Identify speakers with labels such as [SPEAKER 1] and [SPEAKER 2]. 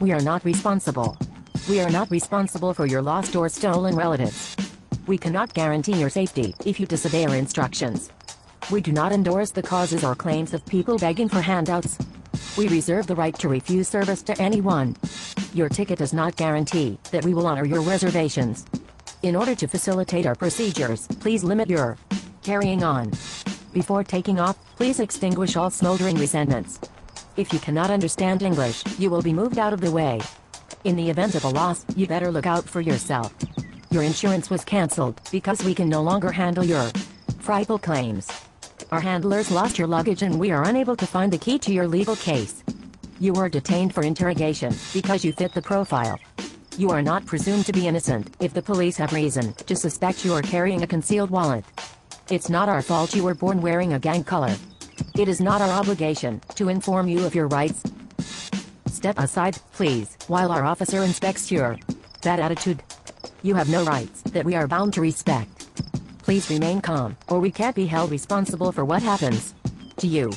[SPEAKER 1] We are not responsible. We are not responsible for your lost or stolen relatives. We cannot guarantee your safety if you disobey our instructions. We do not endorse the causes or claims of people begging for handouts. We reserve the right to refuse service to anyone. Your ticket does not guarantee that we will honor your reservations. In order to facilitate our procedures, please limit your carrying on. Before taking off, please extinguish all smoldering resentments. If you cannot understand English, you will be moved out of the way. In the event of a loss, you better look out for yourself. Your insurance was cancelled because we can no longer handle your frightful claims. Our handlers lost your luggage and we are unable to find the key to your legal case. You were detained for interrogation because you fit the profile. You are not presumed to be innocent if the police have reason to suspect you are carrying a concealed wallet. It's not our fault you were born wearing a gang color. It is not our obligation to inform you of your rights. Step aside, please, while our officer inspects your bad attitude. You have no rights that we are bound to respect. Please remain calm, or we can't be held responsible for what happens to you.